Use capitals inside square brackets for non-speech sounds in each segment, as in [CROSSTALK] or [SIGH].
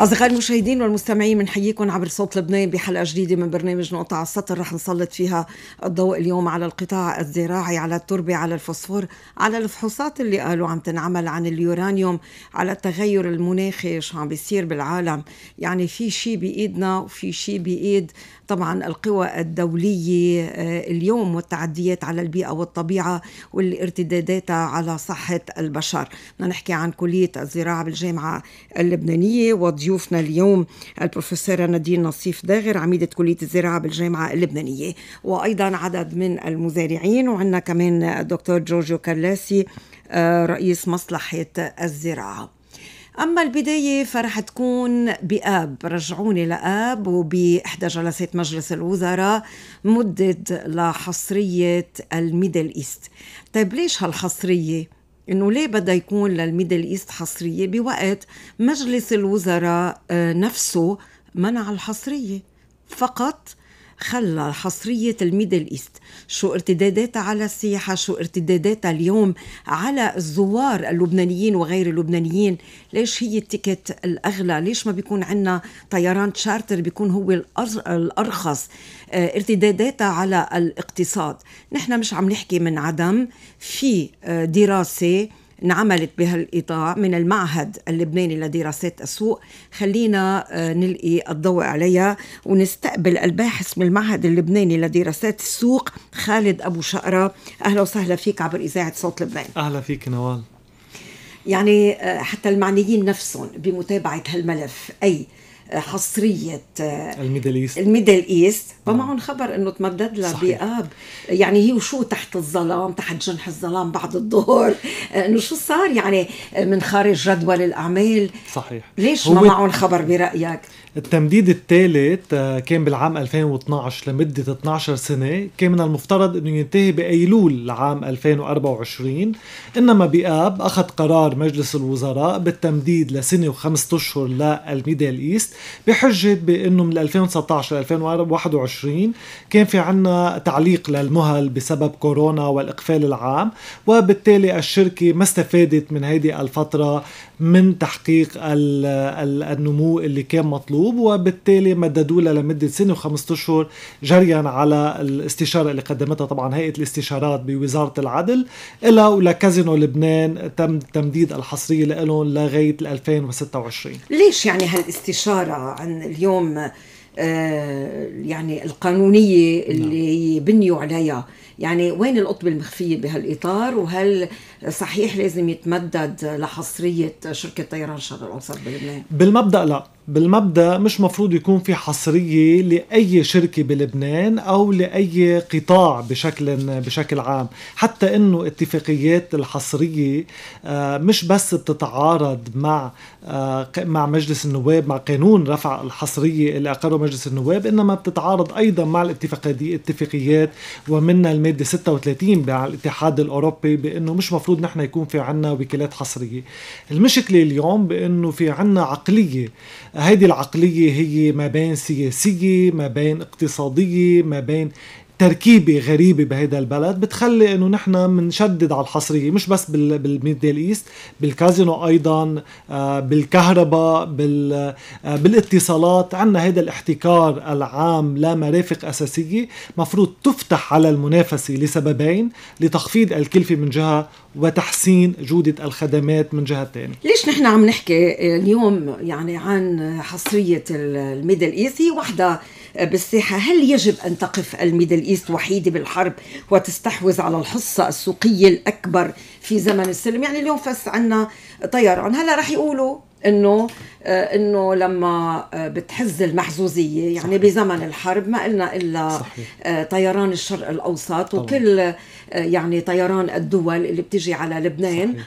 أصدقائي المشاهدين والمستمعين بنحييكم عبر صوت لبنان بحلقة جديدة من برنامج نقطة على السطر. رح نسلط فيها الضوء اليوم على القطاع الزراعي على التربة على الفوسفور على الفحوصات اللي قالوا عم تنعمل عن اليورانيوم على التغير المناخي شو عم بيصير بالعالم. يعني في شيء بإيدنا وفي شيء بإيد طبعا القوى الدولية آه، اليوم والتعديات على البيئة والطبيعة والارتداداتها على صحة البشر. بدنا نحكي عن كلية الزراعة بالجامعة اللبنانية وضيوفنا اليوم البروفيسورة نادين نصيف داغر عميدة كلية الزراعة بالجامعة اللبنانية. وأيضا عدد من المزارعين وعندنا كمان الدكتور جورجيو كرلاسي آه، رئيس مصلحة الزراعة. أما البداية فرح تكون بآب. رجعوني لآب وبإحدى جلسات مجلس الوزراء مدد لحصرية الميدل إيست. طيب ليش هالحصرية؟ إنه ليه بدها يكون للميدل إيست حصرية بوقت مجلس الوزراء آه، نفسه منع الحصرية. فقط خلى حصرية الميدل إيست شو ارتداداتها على السياحة شو ارتداداتها اليوم على الزوار اللبنانيين وغير اللبنانيين. ليش هي ال ticket الأغلى؟ ليش ما بيكون عنا طيران تشارتر بيكون هو الأرخص؟ آه ارتداداتها على الاقتصاد. نحن مش عم نحكي من عدم في آه دراسة انعملت بهالإطار من المعهد اللبناني لدراسات السوق. خلينا آه، نلقي الضوء عليها ونستقبل الباحث من المعهد اللبناني لدراسات السوق خالد أبو شقرة. أهلا وسهلا فيك عبر إذاعة صوت لبنان. أهلا فيك نوال. يعني آه، حتى المعنيين نفسهم بمتابعة هالملف أي حصرية الميدل إيست. الميدل إيست. ومعهم خبر إنه تمدد لها بآب يعني هي وشو تحت الظلام تحت جنح الظلام بعد الظهر؟ إنه شو صار يعني من خارج جدول الأعمال؟ صحيح. ليش ما معهم خبر برأيك؟ التمديد الثالث آه، كان بالعام 2012 لمدة 12 سنة كان من المفترض أنه ينتهي بأيلول عام 2024 إنما بآب أخذ قرار مجلس الوزراء بالتمديد لسنة وخمسة أشهر للميدل إيست بحجة بأنه من 2019 ل 2021 كان في عنا تعليق للمهل بسبب كورونا والإقفال العام وبالتالي الشركة ما استفادت من هذه الفترة من تحقيق النمو اللي كان مطلوب وبالتالي مددوا لها لمدة سنة وخمسة أشهر جريا على الاستشارة اللي قدمتها طبعا هيئة الاستشارات بوزارة العدل. إلى ولكازينو لبنان تم تمديد الحصرية لهم لغاية 2026 ليش يعني هالاستشارة عن اليوم؟ آه يعني القانونية اللي نعم. بنيوا عليها. يعني وين القطب المخفية بهالإطار؟ وهل صحيح لازم يتمدد لحصرية شركة طيران الشرق الأوسط بلبنان؟ بالمبدأ لا. بالمبدأ مش مفروض يكون في حصرية لأي شركة بلبنان أو لأي قطاع بشكل بشكل عام. حتى إنه اتفاقيات الحصرية آه، مش بس بتتعارض مع آه، مع مجلس النواب مع قانون رفع الحصرية اللي أقره مجلس النواب إنما بتتعارض أيضا مع الاتفاقيات ومنها المادة 36 مع الاتحاد الأوروبي بإنه مش مفروض نحن يكون في عنا وكالات حصرية. المشكلة اليوم بأنه في عنا عقلية. هيدي العقلية هي ما بين سياسية ما بين اقتصادية ما بين تركيبة غريبة بهذا البلد بتخلي إنه نحن بنشدد على الحصرية مش بس بالميدل إيست بالكازينو أيضا آه، بالكهرباء آه، بالاتصالات عندنا هذا الاحتكار العام لمرافق أساسية مفروض تفتح على المنافسة لسببين لتخفيض الكلفة من جهة وتحسين جودة الخدمات من جهة ثانية ليش نحن عم نحكي اليوم يعني عن حصرية الميدل إيست؟ هي وحدة بالساحة هل يجب أن تقف الميدل إيست وحيدة بالحرب وتستحوذ على الحصة السوقية الأكبر في زمن السلم يعني اليوم فس عنا طيران هلا رح يقولوا إنه آه، إنه لما آه، بتحز المحزوزية يعني صحيح. بزمن الحرب ما قلنا إلا صحيح. آه، طيران الشرق الأوسط طبعا. وكل يعني طيران الدول اللي بتجي على لبنان صحيح.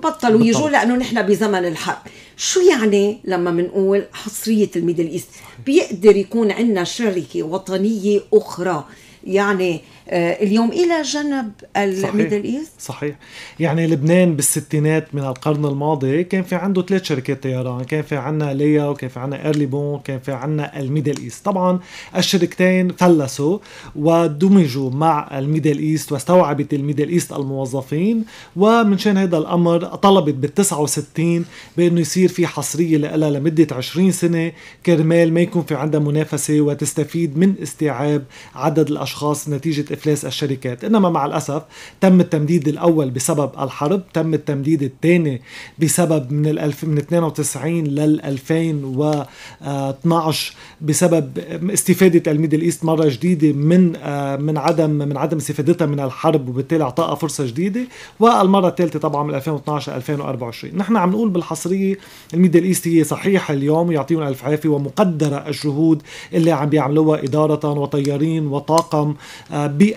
بطلوا يجوا لأنه نحن بزمن الحرب. شو يعني لما بنقول حصرية الميدل إيست؟ بيقدر يكون عندنا شركة وطنية أخرى. يعني اليوم إلى جنب الميدل إيست؟ صحيح. يعني لبنان بالستينات من القرن الماضي كان في عنده ثلاث شركات طيران كان في عنا ليا وكان في عنا إير ليبان كان في عنا الميدل إيست. طبعا الشركتين فلسوا ودمجوا مع الميدل إيست واستوعبت الميدل إيست الموظفين ومنشان هذا الأمر طلبت بال 69 بأنه يصير في حصرية لها لمدة 20 سنة. كرمال ما يكون في عندها منافسة وتستفيد من استيعاب عدد الأشخاص نتيجة افلاس الشركات. إنما مع الأسف تم التمديد الأول بسبب الحرب تم التمديد الثاني بسبب من الألف من 92 لل 2012 بسبب استفادة الميدل إيست مرة جديدة من آه، من عدم من عدم استفادتها من الحرب وبالتالي اعطائها فرصة جديدة. والمرة الثالثة طبعا من 2012 2024 نحن عم نقول بالحصرية الميدل إيست هي صحيحة اليوم ويعطيهم ألف عافية ومقدرة الجهود اللي عم بيعملوها إدارة وطيارين وطاقم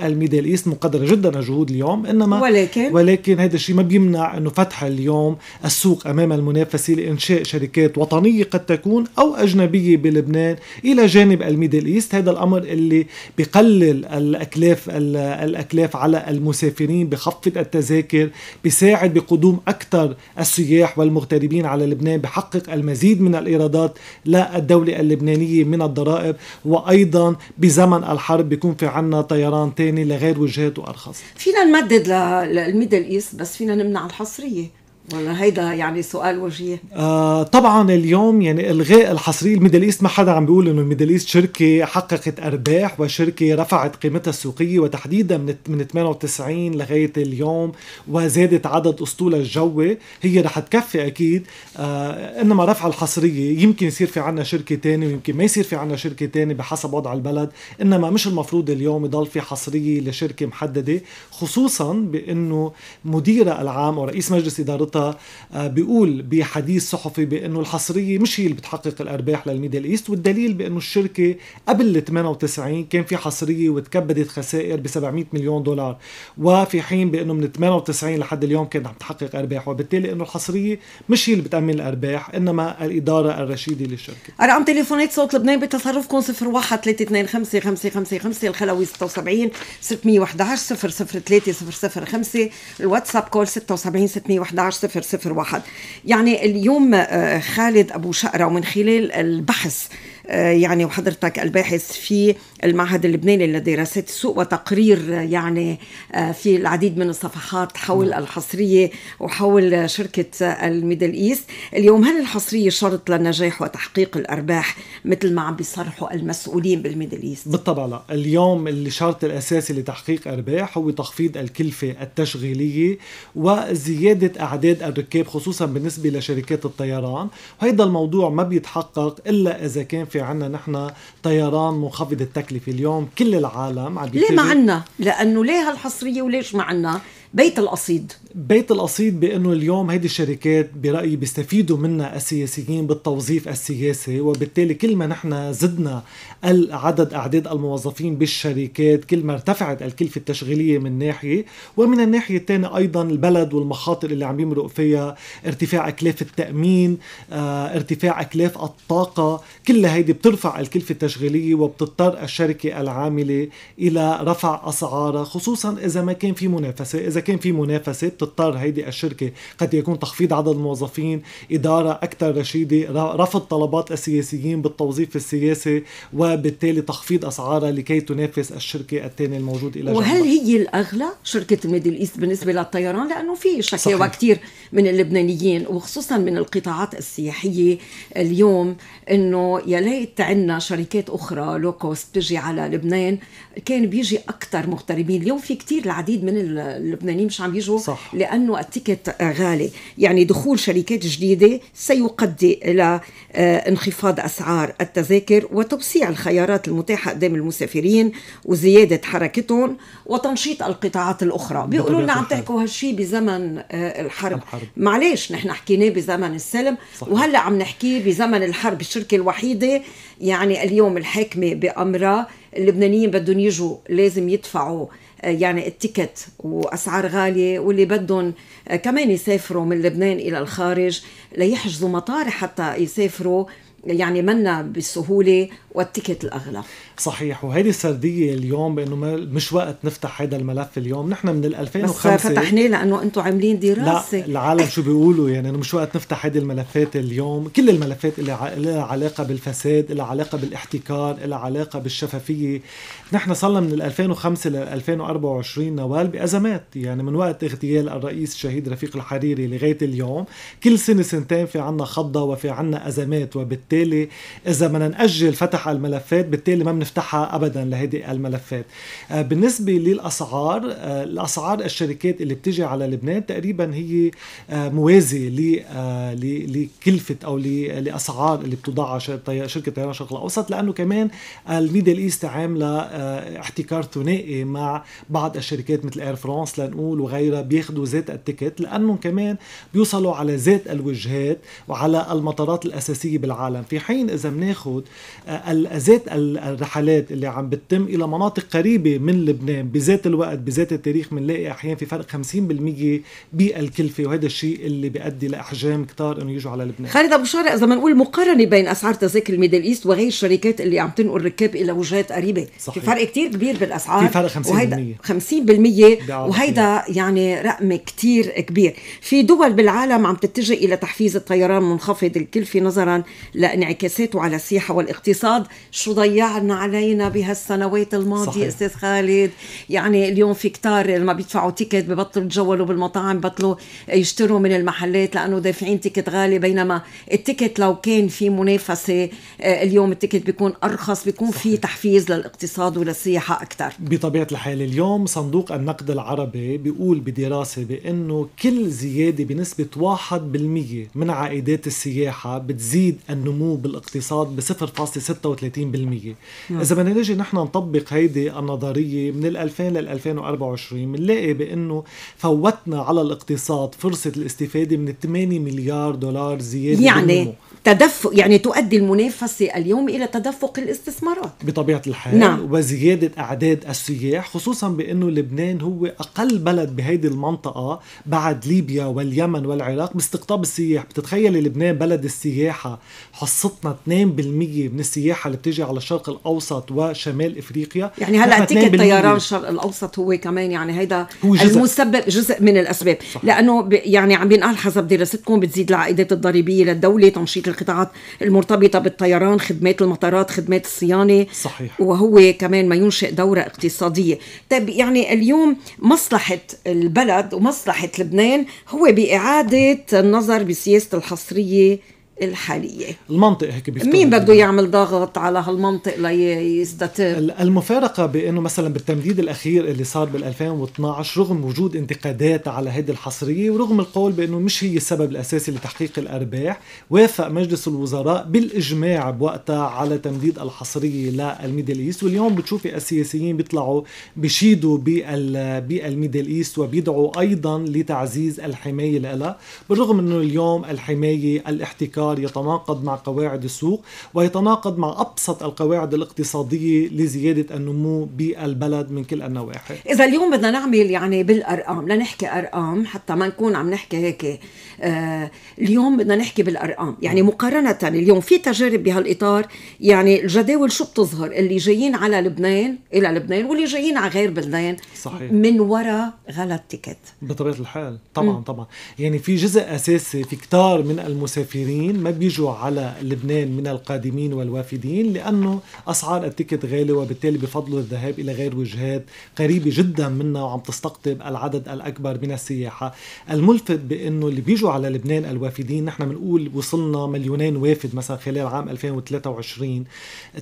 بالميدل إيست مقدره جدا الجهود اليوم إنما ولكن؟ ولكن هذا الشيء ما بيمنع إنه فتح اليوم السوق أمام المنافسه لإنشاء شركات وطنية قد تكون أو أجنبية بلبنان إلى جانب الميدل إيست. هذا الأمر اللي بقلل الأكلاف الأكلاف على المسافرين بخفض التذاكر بيساعد بقدوم أكثر السياح والمغتربين على لبنان بحقق المزيد من الإيرادات للدولة اللبنانية من الضرائب. وأيضا بزمن الحرب بيكون في عنا طيران تاني لغير وجهات وارخص فينا نمدد للميدل إيست بس فينا نمنع الحصرية. ولا هيدا يعني سؤال وجيه؟ آه طبعا اليوم يعني الغاء الحصريه الميدل إيست ما حدا عم بيقول إنه الميدل إيست شركة حققت أرباح وشركة رفعت قيمتها السوقية وتحديدا من من 98 لغاية اليوم وزادت عدد اسطولها الجوي هي رح تكفي أكيد. آه إنما رفع الحصرية يمكن يصير في عنا شركة ثانية ويمكن ما يصير في عنا شركة ثانية بحسب وضع البلد. إنما مش المفروض اليوم يضل في حصرية لشركة محددة خصوصا بإنه مديرها العام أو رئيس مجلس ادارتها الخطة آه، بيقول بحديث صحفي بأنه الحصرية مش هي اللي بتحقق الأرباح للميدل إيست والدليل بأنه الشركة قبل ال 98 كان في حصرية وتكبدت خسائر ب 700 مليون دولار وفي حين بأنه من 98 لحد اليوم كانت عم تحقق أرباح وبالتالي إنه الحصرية مش هي اللي بتأمن الأرباح إنما الإدارة الرشيدة للشركة. أرقام تليفونات صوت لبنان بتصرفكم 01 325 555 الخلوي 76 611 003 005 الواتساب كول 76 611 001 يعني اليوم آه، خالد أبو شقرة ومن خلال البحث يعني وحضرتك الباحث في المعهد اللبناني لدراسات السوق وتقرير يعني آه، في العديد من الصفحات حول نعم. الحصرية وحول شركة الميدل إيست. اليوم هل الحصرية شرط للنجاح وتحقيق الأرباح مثل ما عم بيصرحوا المسؤولين بالميدل إيست؟ بالطبع لا. اليوم الشرط الأساسي لتحقيق أرباح هو تخفيض الكلفة التشغيلية وزيادة أعداد الركاب خصوصا بالنسبة لشركات الطيران. وهذا الموضوع ما بيتحقق إلا إذا كان في عنا نحن طيران منخفض التكلفة اليوم كل العالم عم ليه ما عنا؟ لأنه ليه هالحصرية وليش ما عنا؟ بيت القصيد. بيت القصيد بأنه اليوم هيدي الشركات برأيي بيستفيدوا منا السياسيين بالتوظيف السياسي وبالتالي كل ما نحن زدنا عدد أعداد الموظفين بالشركات كل ما ارتفعت الكلفة التشغيلية من ناحية. ومن الناحية الثانية أيضا البلد والمخاطر اللي عم يمرق فيها ارتفاع أكلاف التأمين آه ارتفاع أكلاف الطاقة كل هيدي بترفع الكلفة التشغيلية وبتضطر الشركة العاملة إلى رفع أسعارها خصوصا إذا ما كان في منافسة إذا كان في منافسة بتضطر هيدي الشركة قد يكون تخفيض عدد الموظفين إدارة أكثر رشيدة رفض طلبات السياسيين بالتوظيف السياسي وبالتالي تخفيض أسعارها لكي تنافس الشركة الثانية الموجود إلى وهل هي الأغلى؟ شركة الميدل إيست بالنسبة للطيران لأنه في شكاوى كثير من اللبنانيين وخصوصا من القطاعات السياحية اليوم إنه يا ليت عندنا شركات أخرى low cost بتجي على لبنان. كان بيجي أكثر مغتربين. اليوم في كثير العديد من اللبنانيين مش عم يجوا صح. لأنه ال ticket غالي يعني دخول شركات جديدة سيؤدي إلى آه، انخفاض أسعار التذاكر وتوسيع الخيارات المتاحة قدام المسافرين وزيادة حركتهم وتنشيط القطاعات الأخرى بيقولوا لنا عم تحكوا هالشيء بزمن آه، الحرب, الحرب. معلش نحن حكيناه بزمن السلم صحيح. وهلا عم نحكيه بزمن الحرب الشركة الوحيدة يعني اليوم الحاكمة بامرها اللبنانيين بدهم يجوا لازم يدفعوا آه، يعني ال ticket وأسعار غالية واللي بدهم آه، كمان يسافروا من لبنان إلى الخارج ليحجزوا مطار حتى يسافروا يعني منا بالسهوله وال ticket الأغلى. صحيح وهيدي السردية اليوم بأنه مش وقت نفتح هذا الملف اليوم. نحن من ال 2005 بس فتحناه لأنه أنتم عاملين دراسة. لا العالم شو بيقولوا؟ يعني أنه مش وقت نفتح هذه الملفات اليوم. كل الملفات اللي لها علاقة بالفساد لها علاقة بالاحتكار لها علاقة بالشفافية. نحن صلنا من 2005 ل 2024 نوال بأزمات. يعني من وقت اغتيال الرئيس الشهيد رفيق الحريري لغاية اليوم كل سنة سنتين في عنا خضة وفي عنا أزمات. وبالتالي إذا بدنا نأجل فتح الملفات بالتالي ما بنفتحها ابدا لهذه الملفات. آه، بالنسبة للأسعار آه، الأسعار الشركات اللي بتجي على لبنان تقريبا هي آه، موازية لكلفة أو لأسعار اللي بتوضعها شركة طيران الشرق الأوسط لأنه كمان الميدل إيست عامله احتكار ثنائي مع بعض الشركات مثل إير فرانس لنقول وغيرها بياخذوا ذات ال ticket لأنهم كمان بيوصلوا على ذات الوجهات وعلى المطارات الأساسية بالعالم. في حين إذا بناخذ ذات الرحلات اللي عم بتتم إلى مناطق قريبة من لبنان بذات الوقت بذات التاريخ بنلاقي أحيانا في فرق 50% بالكلفة وهذا الشيء اللي بيؤدي لإحجام كتار إنه يجوا على لبنان. خالد أبو شقرا إذا بنقول مقارنة بين أسعار تذاكر الميدل إيست وغير الشركات اللي عم تنقل ركاب إلى وجهات قريبة صحيح. في فرق كتير كبير بالأسعار. في فرق 50% وهيدا 50% وهيدا يعني رقم كتير كبير. في دول بالعالم عم تتجه إلى تحفيز الطيران منخفض الكلفة نظرا لانعكاساته على السياحة والاقتصاد. بعض شو ضيعنا علينا بهالسنوات الماضية صحيح. أستاذ خالد يعني اليوم في كتار لما بيدفعوا ticket ببطلوا يتجولوا بالمطاعم بطلوا يشتروا من المحلات لأنه دافعين ticket غالي بينما ال ticket لو كان في منافسة آه، اليوم ال ticket بيكون أرخص بيكون صحيح. في تحفيز للاقتصاد وللسياحة أكثر بطبيعة الحال اليوم صندوق النقد العربي بيقول بدراسة بأنه كل زيادة بنسبة 1% من عائدات السياحة بتزيد النمو بالاقتصاد ب 0.6 35% نعم. إذا بدنا نجي نحن نطبق هيدي النظرية من ال 2000 لل 2024 بنلاقي بأنه فوتنا على الاقتصاد فرصة الاستفادة من 8 مليار دولار زيادة يعني تدفق يعني تؤدي المنافسة اليوم إلى تدفق الاستثمارات. بطبيعة الحال نعم. وزيادة أعداد السياح خصوصا بأنه لبنان هو أقل بلد بهيدي المنطقة بعد ليبيا واليمن والعراق باستقطاب السياح. بتتخيل لبنان بلد السياحة حصتنا 2% من السياحة اللي بتيجي على الشرق الأوسط وشمال إفريقيا. يعني هلا تيكت طيران الشرق الأوسط هو كمان يعني هيدا هو جزء. المسبب جزء من الأسباب. صح. لأنه يعني عم بينقال حسب دراستكم بتزيد العائدات الضريبية للدولة تنشيط القطاعات المرتبطة بالطيران خدمات المطارات خدمات الصيانة. صحيح. وهو كمان ما ينشئ دورة اقتصادية. طيب يعني اليوم مصلحة البلد ومصلحة لبنان هو بإعادة النظر بسياسة الحصرية الحالية. المنطق هيك بيفترض مين بده يعمل ضغط على هالمنطق ليستتب المفارقة بأنه مثلا بالتمديد الأخير اللي صار بال 2012 رغم وجود انتقادات على هذه الحصرية ورغم القول بأنه مش هي السبب الأساسي لتحقيق الأرباح وافق مجلس الوزراء بالإجماع بوقتها على تمديد الحصرية للميدل إيست. واليوم بتشوفي السياسيين بيطلعوا بيشيدوا بالميدل إيست وبيدعوا أيضا لتعزيز الحماية لها بالرغم أنه اليوم الحماية الاحتكار القرار يتناقض مع قواعد السوق ويتناقض مع أبسط القواعد الاقتصادية لزيادة النمو بالبلد من كل النواحي. إذا اليوم بدنا نعمل يعني بالأرقام لنحكي أرقام حتى ما نكون عم نحكي هيك آه اليوم بدنا نحكي بالأرقام. يعني مقارنة اليوم في تجارب بهالإطار يعني الجداول شو بتظهر؟ اللي جايين على لبنان إلى لبنان واللي جايين على غير بلدان صحيح. من وراء غلا التيكت بطبيعة الحال. طبعا م. طبعا. يعني في جزء أساسي في كتار من المسافرين ما بيجوا على لبنان من القادمين والوافدين لأنه أسعار التيكت غاليه وبالتالي بفضلوا الذهاب إلى غير وجهات قريبة جدا منا وعم تستقطب العدد الأكبر من السياحة. الملفت بأنه اللي بيجوا على لبنان الوافدين نحن بنقول وصلنا مليونين وافد مثلا خلال عام 2023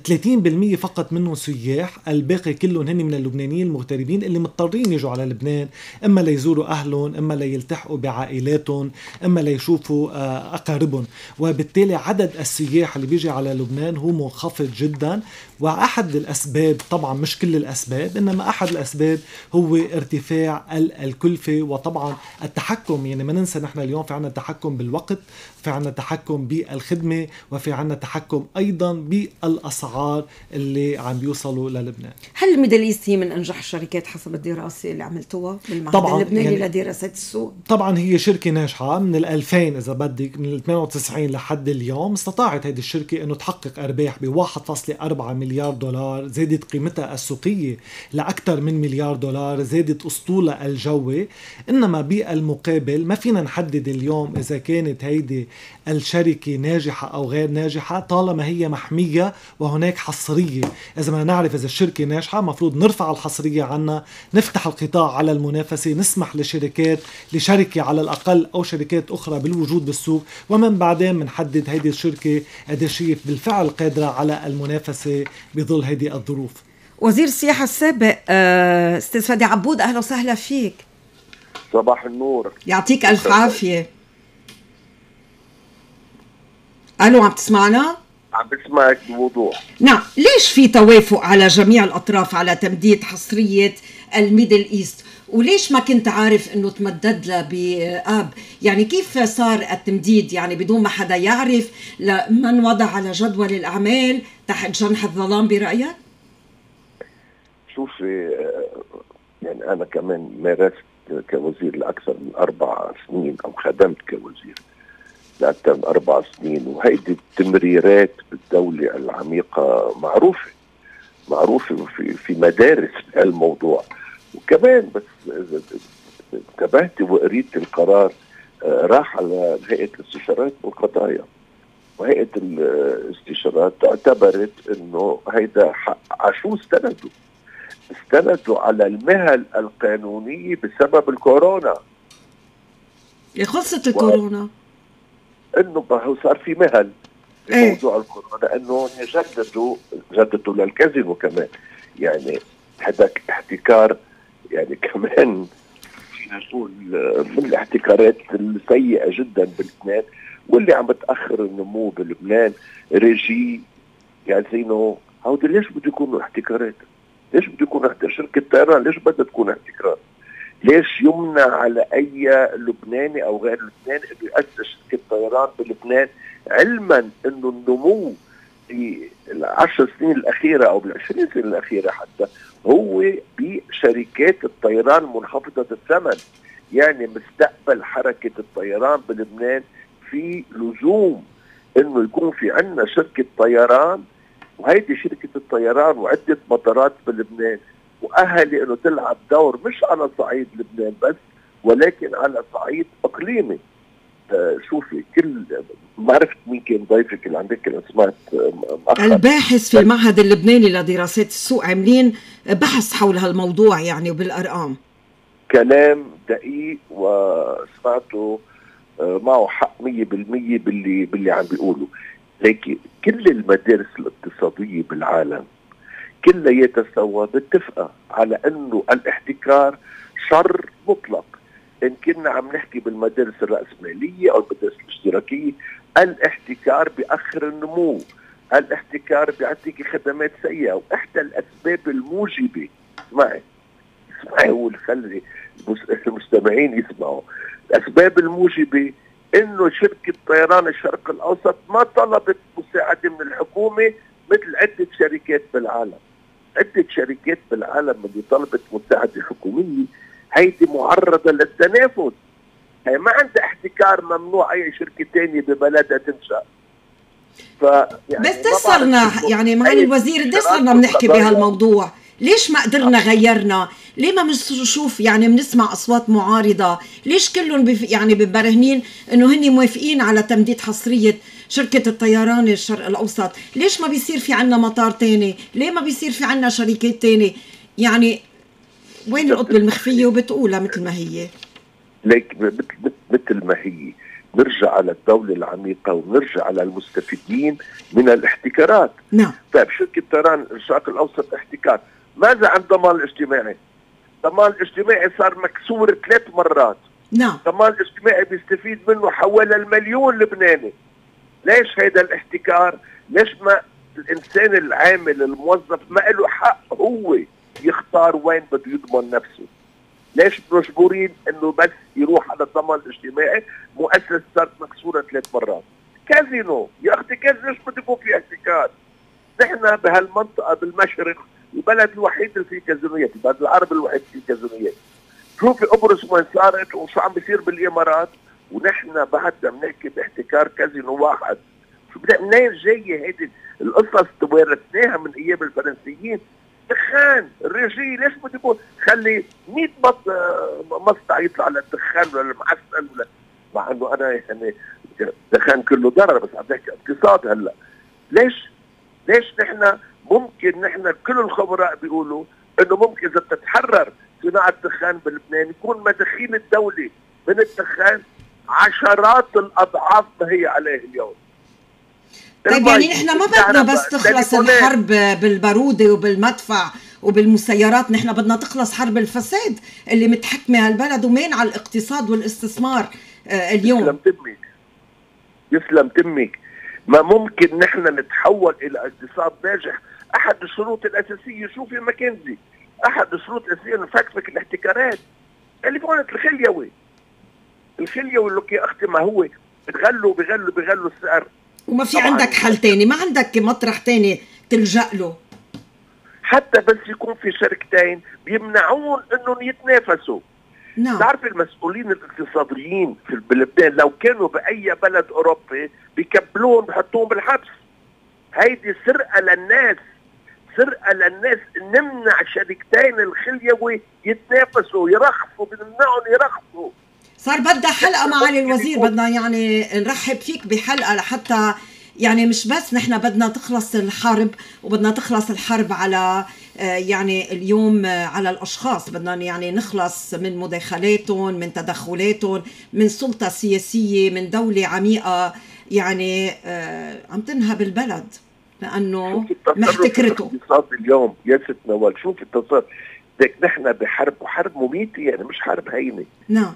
30% فقط منهم سياح الباقي كلهم هن من اللبنانيين المغتربين اللي مضطرين يجوا على لبنان إما ليزوروا أهلهم إما ليلتحقوا بعائلاتهم إما ليشوفوا آه، أقاربهم. وبالتالي عدد السياح اللي بيجي على لبنان هو منخفض جدا وأحد الأسباب طبعا مش كل الأسباب إنما أحد الأسباب هو ارتفاع الكلفة وطبعا التحكم. يعني ما ننسى نحن اليوم في عنا تحكم بالوقت في عنا تحكم بالخدمة وفي عنا تحكم أيضا بالأسعار اللي عم بيوصلوا للبنان. هل الميدل إيست هي من أنجح الشركات حسب الدراسة اللي عملتوها بالمعهد طبعا اللبناني يعني لدراسات السوق؟ طبعا هي شركة ناجحة من ال 2000 إذا بدك من ال 98 لحد اليوم استطاعت هذه الشركة أنه تحقق أرباح ب 1.4 مليار دولار زادت قيمتها السوقية لأكثر من مليار دولار زادت أسطولها الجوي. إنما بالمقابل ما فينا نحدد اليوم إذا كانت هيدي الشركة ناجحة أو غير ناجحة طالما هي محمية وهناك حصرية. إذا ما نعرف إذا الشركة ناجحة مفروض نرفع الحصرية عنا نفتح القطاع على المنافسة نسمح لشركات لشركة على الأقل أو شركات أخرى بالوجود بالسوق. ومن بعدين بنحدد هيدي الشركة قديش هي بالفعل قادرة على المنافسة بظل هيدي الظروف. وزير السياحة السابق آه، أستاذ فادي عبود أهلا وسهلا فيك. صباح النور. يعطيك ألف عافية. ألو عم تسمعنا؟ عم بسمعك بوضوح. نعم. ليش في توافق على جميع الأطراف على تمديد حصرية الميدل إيست؟ وليش ما كنت عارف إنه تمدد لها بآب؟ يعني كيف صار التمديد؟ يعني بدون ما حدا يعرف لمن وضع على جدول الأعمال تحت جنح الظلام برأيك؟ شوفي يعني أنا كمان مارست كوزير لأكثر من أربع سنين أو خدمت كوزير لأكثر من أربع سنين وهيدي التمريرات بالدولة العميقة معروفة معروفة في في مدارس الموضوع وكمان بس انتبهت وقريت القرار آه، راح على هيئة الاستشارات والقضايا. وهيئة الاستشارات اعتبرت إنه هيدا حق عشو استندوا. استندوا على المهل القانونيه بسبب الكورونا. خلصت الكورونا. إنه هو صار في مهل إيه. بموضوع الكورونا إنه يجددوا جددوا للكازينو كمان. يعني هذا احتكار يعني كمان فينا نقول من الاحتكارات السيئة جدا بلبنان واللي عم بتأخر النمو بلبنان ريجي كازينو هودي ليش بده يكونوا احتكارات؟ ليش بده يكون؟ شركة طيران ليش بدها تكون احتكار؟ ليش يمنع على أي لبناني أو غير لبناني إنه يأسس شركة طيران بلبنان علما إنه النمو في العشر سنين الأخيرة أو بالعشرين سنه الأخيرة حتى هو بشركات الطيران منخفضة الثمن. يعني مستقبل حركة الطيران بلبنان في لزوم إنه يكون في عندنا شركة طيران وهيدي شركة الطيران وعدة مطارات بلبنان مؤهله إنه تلعب دور مش على صعيد لبنان بس ولكن على صعيد إقليمي. شوفي كل ما عرفت مين كان ضيفك اللي عندك أنا سمعت آه، الباحث في المعهد اللبناني لدراسات السوق عاملين بحث حول هالموضوع يعني وبالأرقام. كلام دقيق وسمعته آه، معه حق 100% باللي باللي عم بيقوله. لكن كل المدارس الاقتصادية بالعالم كلها يتسوى متفقه على إنه الاحتكار شر مطلق. إن كنا عم نحكي بالمدارس الرأسمالية أو المدارس الاشتراكيه الاحتكار بأخر النمو الاحتكار بيعطيك خدمات سيئة وإحدى الأسباب الموجبة اسمعي اسمعي والخلي المستمعين يسمعوا. الأسباب الموجبة إنه شركة طيران الشرق الأوسط ما طلبت مساعدة من الحكومة مثل عدة شركات بالعالم. عدة شركات بالعالم اللي طلبت مساعدة حكومية هيدي معرضه للتنافس. هي ما عندها احتكار ممنوع أي شركة ثانية ببلدها تنشأ. ف يعني بس دسرنا يعني معالي الوزير دسرنا بنحكي بهالموضوع. ليش ما قدرنا غيرنا؟ ليه ما بنشوف يعني بنسمع أصوات معارضة؟ ليش كلهم بف يعني ببرهنين إنه هن موافقين على تمديد حصرية شركة الطيران الشرق الأوسط؟ ليش ما بيصير في عنا مطار تاني؟ ليه ما بيصير في عنا شركات تاني؟ يعني وين القطبة المخفية وبتقولها مثل ما هي؟ ليك مثل ما هي. نرجع على الدولة العميقة ونرجع على المستفيدين من الاحتكارات. نعم. طيب شركة طيران الشرق الأوسط احتكار؟ ماذا عن الضمان الاجتماعي؟ الضمان الاجتماعي صار مكسور ثلاث مرات. نعم. الضمان الاجتماعي بيستفيد منه حوالي المليون لبناني. ليش هيدا الاحتكار؟ ليش ما الإنسان العامل الموظف ما له حق هو يختار وين بده يضمن نفسه. ليش مجبورين إنه بس يروح على الضمان الاجتماعي؟ مؤسسه صارت مكسورة ثلاث مرات. كازينو. يا أختي كازينو ليش بده يكون في احتكار نحن بهالمنطقة بالمشرق البلد الوحيد اللي فيه كازينويات البلد العربي الوحيد فيه كازينويات. شوفي قبرص وين صارت وشو عم بيصير بالإمارات؟ ونحن بعدنا بنحكي باحتكار كازينو واحد. شو منين جاية هيدي القصص؟ توارثناها من أيام الفرنسيين. دخان الرجي ليش بدي خلي 100 مصنع يطلع للدخان ولا المعسل ولا مع إنه أنا يعني دخان كله ضرر بس عم نحكي اقتصاد هلأ. ليش؟ ليش نحن ممكن نحن كل الخبراء بيقولوا إنه ممكن إذا بتتحرر صناعة الدخان بلبنان يكون مداخيل الدولة من الدخان عشرات الأضعاف ما هي عليه اليوم. طيب يعني نحن ما بدنا بس تخلص الحرب بالبارودة وبالمدفع وبالمسيرات نحن بدنا تخلص حرب الفساد اللي متحكمة هالبلد ومين على الاقتصاد والاستثمار آه، اليوم. يسلم تمك يسلم تمك ما ممكن نحن نتحول إلى اقتصاد ناجح. أحد الشروط الأساسية شوفي ماكنزي. أحد الشروط الأساسية نفكفك الاحتكارات. اللي كانت الخليوي. الخليوي لك يا أختي ما هو بتغلوا بغلوا بغلوا السعر. وما في عندك حل تاني ما عندك مطرح تاني تلجأ له. حتى بس يكون في شركتين بيمنعون إنهم يتنافسوا. نعم. تعرف المسؤولين الاقتصاديين في بلبنان لو كانوا بأي بلد أوروبي بيكبلوهم بحطوهم بالحبس. هيدي سرقة للناس سرقة للناس. نمنع شركتين الخليوي يتنافسوا يرخصوا بنمنعهم يرخصوا. صار بدها حلقة معالي [LAUGHS] الوزير [LAUGHS] بدنا يعني نرحب فيك بحلقة لحتى يعني مش بس نحن بدنا تخلص الحرب وبدنا تخلص الحرب على آه، يعني اليوم آه، على الأشخاص. بدنا يعني نخلص من مداخلاتهم من تدخلاتهم من سلطة سياسية من دولة عميقة. يعني آه، عم تنهب البلد لأنه محتكرته. الاقتصاد اليوم؟ يا ست نوال شوف التصرف نحن بحرب وحرب مميتة يعني مش حرب هينة. نعم.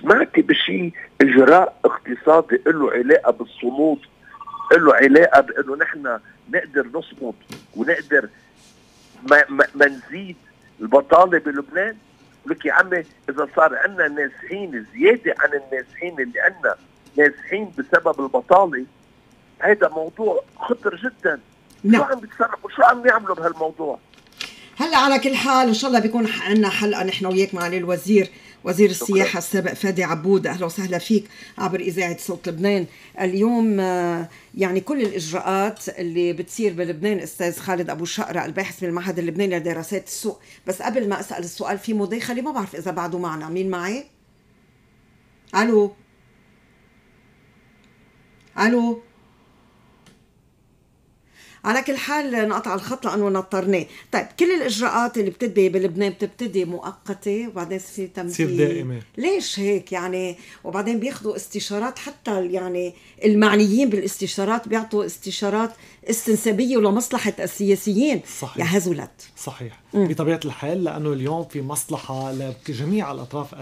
سمعتي بشيء إجراء اقتصادي له علاقة بالصمود له علاقة بإنه نحن نقدر نصمد ونقدر ما, ما, ما نزيد البطالة بلبنان؟ لك يا عمي إذا صار عندنا نازحين زيادة عن النازحين اللي عندنا نازحين بسبب البطالة هذا موضوع خطر جدا. نعم. شو عم بيتصرفوا شو عم يعملوا بهالموضوع؟ هلا على كل حال إن شاء الله بيكون عندنا حلقة نحن وياك معالي الوزير. وزير السياحة السابق فادي عبود أهلا وسهلا فيك عبر إذاعة صوت لبنان. اليوم آه، يعني كل الإجراءات اللي بتصير بلبنان أستاذ خالد أبو شقرة الباحث بالمعهد اللبناني لدراسات السوق. بس قبل ما أسأل السؤال في مداخلة ما بعرف إذا بعده معنا. مين معي؟ ألو؟ ألو؟ على كل حال نقطع الخط لأنه نطرناه. طيب كل الإجراءات اللي بتبدي بلبنان بتبتدي مؤقتة وبعدين تمديد تصير دائمة. ليش هيك يعني؟ وبعدين بياخذوا استشارات حتى يعني المعنيين بالاستشارات بيعطوا استشارات استنسابية ولمصلحه السياسيين. صحيح. يا هزلت صحيح. مم. بطبيعة الحال لأنه اليوم في مصلحة لجميع الأطراف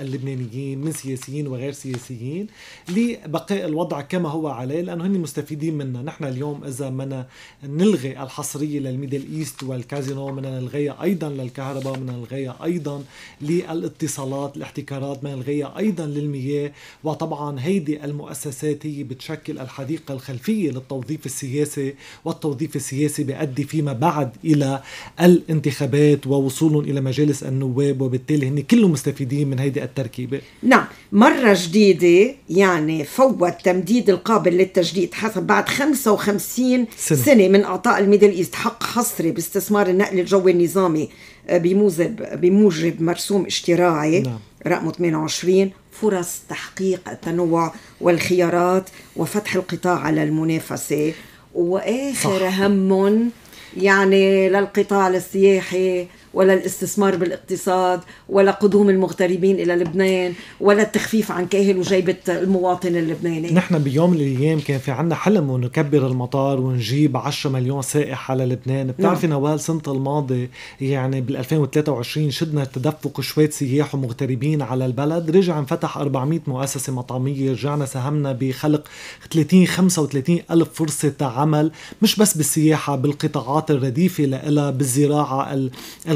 اللبنانيين من سياسيين وغير سياسيين لبقاء الوضع كما هو عليه لأنه هن مستفيدين منا نحن اليوم إذا بدنا نلغي الحصرية للميدل إيست والكازينو بدنا نلغيها أيضا للكهرباء بدنا نلغيها أيضا للاتصالات الاحتكارات بدنا نلغيها أيضا للمياه. وطبعا هيدي المؤسسات هي بتشكل الحديقة الخلفية للتوظيف السياسي والتوظيف السياسي بيؤدي فيما بعد إلى الانتخابات ووصولهم إلى مجالس النواب وبالتالي هن كلهم مستفيدين من هيدي التركيبة. نعم مرة جديدة يعني فوت تمديد القابل للتجديد حسب بعد 55 سنة, سنة من إعطاء الميدل إيست حق حصري باستثمار النقل الجوي النظامي آه، بموجب بموجب مرسوم اشتراعي نعم. رقمه 28 فرص تحقيق التنوع والخيارات وفتح القطاع على المنافسة وآخر هم يعني للقطاع السياحي ولا الاستثمار بالاقتصاد ولا قدوم المغتربين إلى لبنان ولا التخفيف عن كاهل وجيبة المواطن اللبناني. نحن بيوم من الأيام كان في عنا حلم انه نكبر المطار ونجيب 10 مليون سائح على لبنان. بتعرفي نعم. نوال سنه الماضي يعني بال 2023 شدنا تدفق شوية سياح ومغتربين على البلد. رجع انفتح 400 مؤسسة مطعمية رجعنا ساهمنا بخلق 30 35 ألف فرصة عمل مش بس بالسياحة بالقطاعات الرديفة لها بالزراعة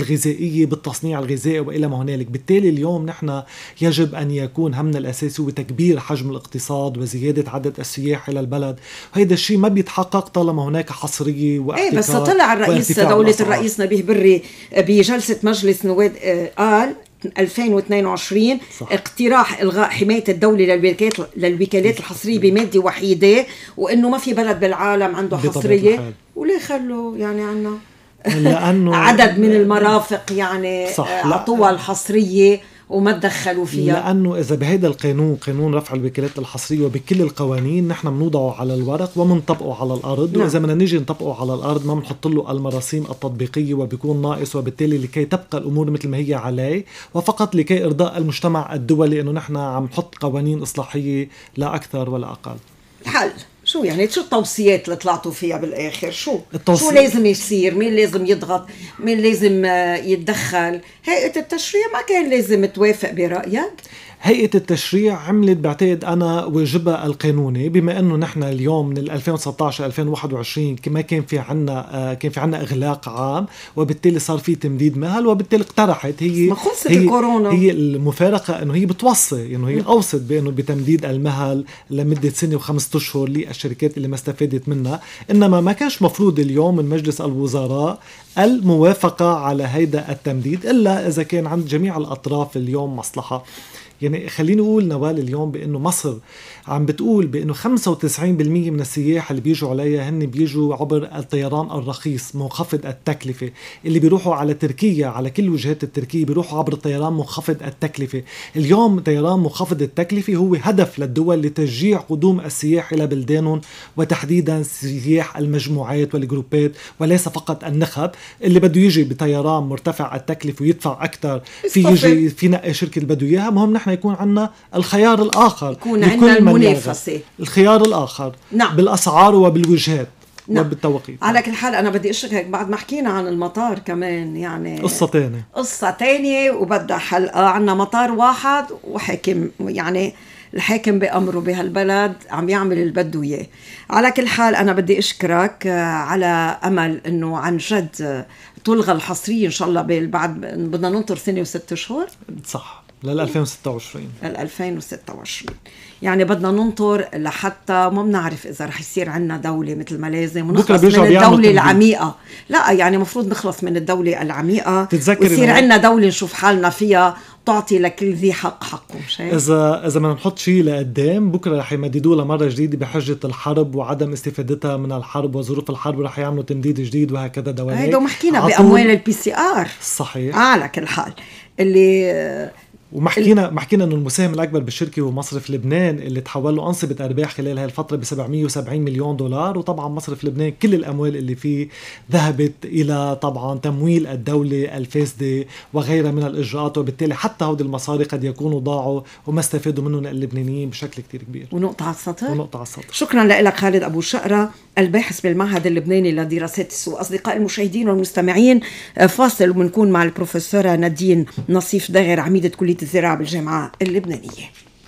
الغذائية بالتصنيع الغذائي وإلى ما هنالك. بالتالي اليوم نحن يجب أن يكون همنا الأساسي هو تكبير حجم الاقتصاد وزيادة عدد السياح إلى البلد. وهذا الشيء ما بيتحقق طالما هناك حصرية وإحتكار إيه بس طلع الرئيس دولة الرئيس نبيه بري بجلسة مجلس نواب آه، قال 2022 صح. اقتراح إلغاء حماية الدولة للوكالات للوكالات الحصرية بمادة وحيدة وإنه ما في بلد بالعالم عنده حصرية. وليه خلوا يعني عنا؟ لأنه [LAUGHS] عدد من المرافق يعني. اعطوها الحصريه وما تدخلوا فيها لأنه إذا بهيدا القانون قانون رفع الوكالات الحصرية وبكل القوانين نحن بنوضعه على الورق وبنطبقه على الأرض نعم. وإذا بدنا نيجي نطبقه على الأرض ما بنحط له المراسيم التطبيقية وبيكون ناقص وبالتالي لكي تبقى الأمور مثل ما هي عليه وفقط لكي إرضاء المجتمع الدولي إنه نحن عم نحط قوانين إصلاحية لا أكثر ولا أقل الحل شو يعني شو التوصيات اللي طلعتوا فيها بالآخر؟ شو؟ التوصي- شو لازم يصير؟ مين لازم يضغط؟ مين لازم آه، يتدخل؟ هيئة التشريع ما كان لازم توافق برأيك؟ هيئة التشريع عملت بعتقد أنا واجبها القانوني بما أنه نحن اليوم من 2019 2021 ما كان في عنا كان في عنا إغلاق عام وبالتالي صار في تمديد مهل وبالتالي اقترحت هي ما خلصت هي الكورونا. هي المفارقة أنه هي بتوصي أنه هي أوصت بأنه بتمديد المهل لمدة سنة وخمسة أشهر للشركات اللي ما استفادت منها. إنما ما كانش مفروض اليوم من مجلس الوزراء الموافقة على هيدا التمديد إلا إذا كان عند جميع الأطراف اليوم مصلحة. يعني خليني أقول نوال اليوم بأنه مصر عم بتقول بأنه 95% من السياح اللي بيجوا عليها هن بيجوا عبر الطيران الرخيص منخفض التكلفة اللي بيروحوا على تركيا على كل وجهات التركية بيروحوا عبر طيران منخفض التكلفة اليوم طيران منخفض التكلفة هو هدف للدول لتشجيع قدوم السياح إلى بلدانهم وتحديدا سياح المجموعات والجروبات وليس فقط النخب اللي بده يجي بطيران مرتفع التكلفة ويدفع أكثر في. يجي في نقي شركة اللي بده إياها مهم نحن يكون عندنا الخيار الآخر يكون عندنا. المنافسة. الخيار الآخر. نعم. بالأسعار وبالوجهات نعم. وبالتوقيت. على كل حال أنا بدي أشكرك بعد ما حكينا عن المطار كمان يعني قصة ثانية قصة تانية وبدها حلقة. عنا مطار واحد وحاكم يعني الحاكم بأمره بهالبلد عم يعمل اللي بده إياه. على كل حال أنا بدي أشكرك آه، على أمل أنه عن جد تلغى الحصرية إن شاء الله بعد بدنا ننطر سنة وست شهور. صح. لل 2026 لل 2026 يعني بدنا ننطر لحتى ما بنعرف إذا رح يصير عندنا دولة مثل ما لازم ونخلص من الدولة. العميقة. لا يعني المفروض نخلص من الدولة العميقة. تتذكري ويصير عندنا دولة نشوف حالنا فيها تعطي لكل ذي حق حقه مش هيك؟ اذا إذا بدنا نحط شيء لقدام بكرة رح يمددوه لمرة جديدة بحجة الحرب وعدم استفادتها من الحرب وظروف الحرب رح يعملوا تمديد جديد وهكذا دواليك. هيدا وما حكينا بأموال ال PCR صحيح على كل حال. اللي آه، وما حكينا ما حكينا إنه المساهم الأكبر بالشركة هو مصرف لبنان اللي تحول له أنصبة أرباح خلال هاي الفترة ب 770 مليون دولار. وطبعا مصرف لبنان كل الأموال اللي فيه ذهبت إلى طبعا تمويل الدولة الفاسدة وغيرها من الإجراءات. وبالتالي حتى هودي المصاري قد يكونوا ضاعوا وما استفادوا منهم اللبنانيين بشكل كتير كبير. ونقطة على السطر ونقطة على السطر شكرا لك خالد أبو شقرة الباحث بالمعهد اللبناني لدراسات السوق. أصدقائي المشاهدين والمستمعين فاصل وبنكون مع البروفيسورة نادين نصيف داغر عميدة كلية الزراعه بالجامعة اللبنانية.